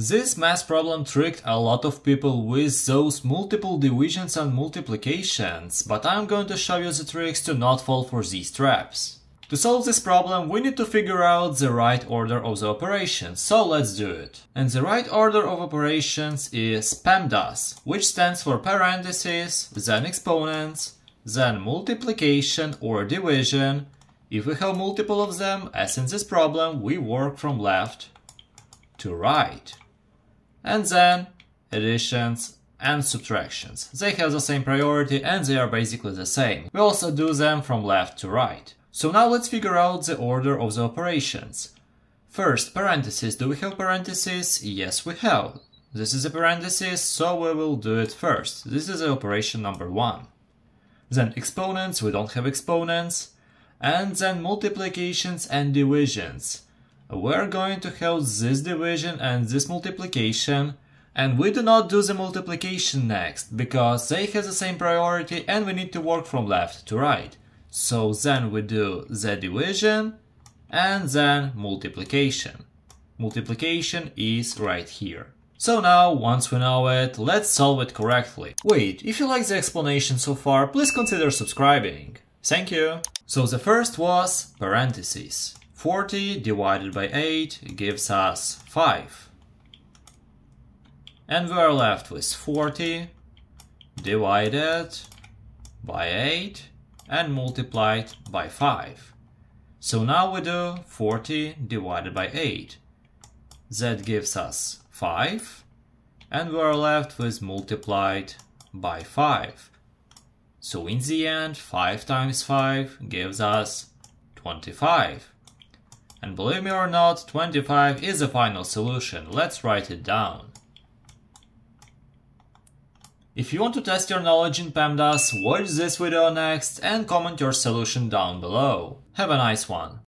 This math problem tricked a lot of people with those multiple divisions and multiplications, but I'm going to show you the tricks to not fall for these traps. To solve this problem, we need to figure out the right order of the operations, so let's do it. And the right order of operations is PEMDAS, which stands for parentheses, then exponents, then multiplication or division. If we have multiple of them, as in this problem, we work from left to right. And then additions and subtractions. They have the same priority and they are basically the same. We also do them from left to right. So now let's figure out the order of the operations. First, parentheses. Do we have parentheses? Yes, we have. This is a parenthesis, so we will do it first. This is operation number one. Then exponents, we don't have exponents. And then multiplications and divisions. We're going to have this division and this multiplication. And we do not do the multiplication next, because they have the same priority and we need to work from left to right. So then we do the division and then multiplication. Multiplication is right here. So now, once we know it, let's solve it correctly. Wait, if you like the explanation so far, please consider subscribing. Thank you! So the first was parentheses. 40 divided by 8 gives us 5. And we are left with 40 divided by 8 and multiplied by 5. So now we do 40 divided by 8. That gives us 5 and we are left with multiplied by 5. So in the end 5 times 5 gives us 25. And believe me or not, 25 is the final solution. Let's write it down. If you want to test your knowledge in PEMDAS, watch this video next and comment your solution down below. Have a nice one!